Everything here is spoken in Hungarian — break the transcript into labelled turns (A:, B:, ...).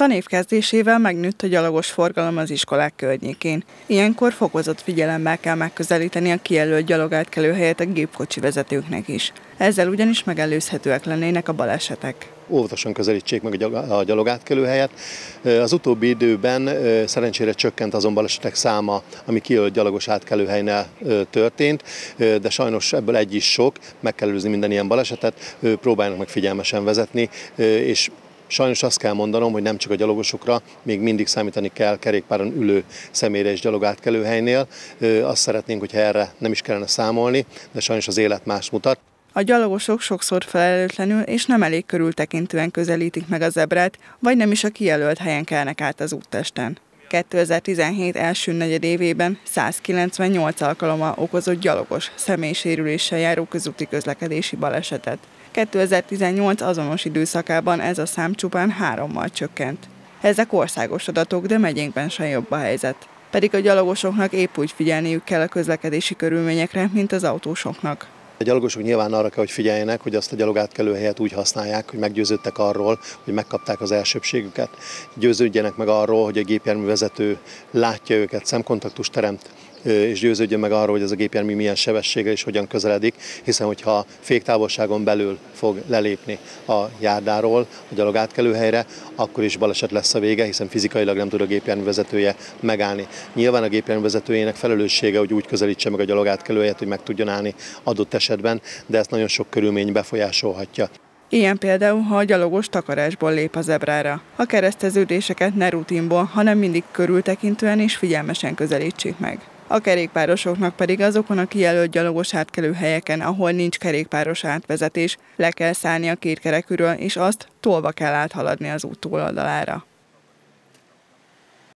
A: tanév kezdésével megnőtt a gyalogos forgalom az iskolák környékén. Ilyenkor fokozott figyelemmel kell megközelíteni a kijelölt gyalogátkelőhelyet a gépkocsi vezetőknek is. Ezzel ugyanis megelőzhetőek lennének a balesetek
B: óvatosan közelítsék meg a gyalogátkelőhelyet. Az utóbbi időben szerencsére csökkent azon balesetek száma, ami kijelölt gyalogos átkelőhelynel történt, de sajnos ebből egy is sok, meg kell előzni minden ilyen balesetet, próbálnak meg figyelmesen vezetni, és Sajnos azt kell mondanom, hogy nem csak a gyalogosokra, még mindig számítani kell kerékpáron ülő személyre és gyalogátkelőhelynél. Azt szeretnénk, hogyha erre nem is kellene számolni, de sajnos az élet más mutat.
A: A gyalogosok sokszor felelőtlenül és nem elég körültekintően közelítik meg a zebrát, vagy nem is a kijelölt helyen kelnek át az úttesten. 2017 első negyedévében 198 alkalommal okozott gyalogos, személysérüléssel járó közúti közlekedési balesetet. 2018 azonos időszakában ez a szám csupán hárommal csökkent. Ezek országos adatok, de megyénkben sem jobb a helyzet. Pedig a gyalogosoknak épp úgy figyelniük kell a közlekedési körülményekre, mint az autósoknak.
B: A gyalogosok nyilván arra kell, hogy figyeljenek, hogy azt a gyalogátkelő helyet úgy használják, hogy meggyőződtek arról, hogy megkapták az elsőbségüket. Győződjenek meg arról, hogy a gépjárművezető látja őket, szemkontaktust teremt és győződjön meg arról, hogy ez a gépjármű milyen sebességgel és hogyan közeledik, hiszen hogyha féktávolságon belül fog lelépni a járdáról, a gyalog átkelőhelyre, akkor is baleset lesz a vége, hiszen fizikailag nem tud a gépjármű vezetője megállni. Nyilván a gépjármű vezetőjének felelőssége, hogy úgy közelítse meg a gyalog átkelőhelyet, hogy meg tudjon állni adott esetben, de ezt nagyon sok körülmény befolyásolhatja.
A: Ilyen például, ha a gyalogos takarásból lép a zebrára. A kereszteződéseket ne rutinból, hanem mindig körültekintően és figyelmesen közelítsék meg. A kerékpárosoknak pedig azokon a kijelölt gyalogos átkelő helyeken, ahol nincs kerékpáros átvezetés, le kell szállni a két kerekűről, és azt tolva kell áthaladni az út túloldalára.